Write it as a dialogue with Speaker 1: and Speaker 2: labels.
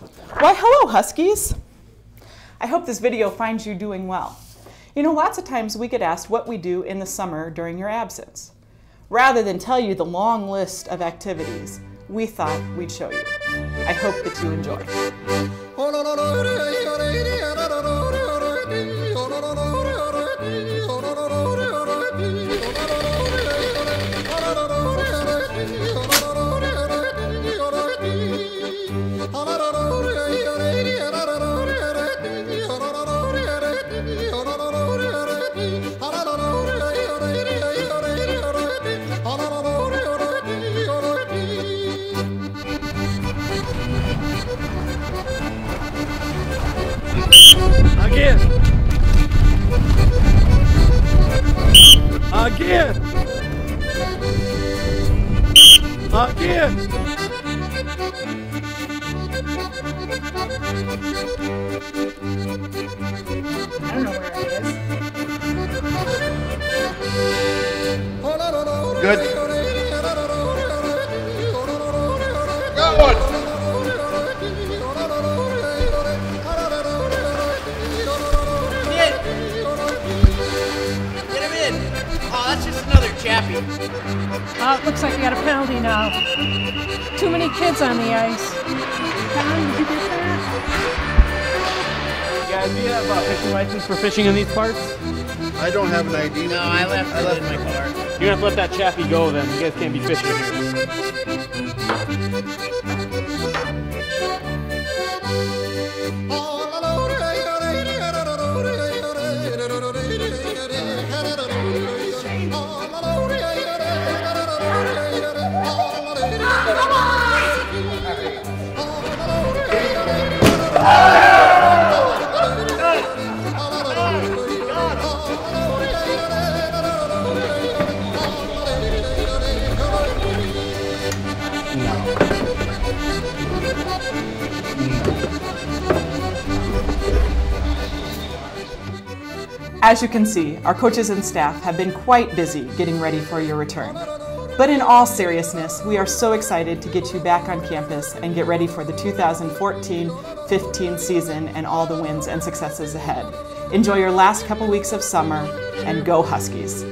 Speaker 1: Why, hello, Huskies. I hope this video finds you doing well. You know, lots of times we get asked what we do in the summer during your absence. Rather than tell you the long list of activities, we thought we'd show you. I hope that you enjoy.
Speaker 2: Again.
Speaker 3: I don't know where it is.
Speaker 4: Good. Good.
Speaker 5: in! Get him in! Oh, that's just another crappie.
Speaker 3: Oh, uh, it looks like we got a penalty now. Too many kids on the ice. Tom, did you get that?
Speaker 2: Guys, do you have a fishing license for fishing in these parts?
Speaker 4: I don't have an ID.
Speaker 5: No, I left it in my car.
Speaker 2: You're gonna have to let that crappie go then. You guys can't be fishing here.
Speaker 1: As you can see, our coaches and staff have been quite busy getting ready for your return. But in all seriousness, we are so excited to get you back on campus and get ready for the 2014-15 season and all the wins and successes ahead. Enjoy your last couple weeks of summer and go Huskies.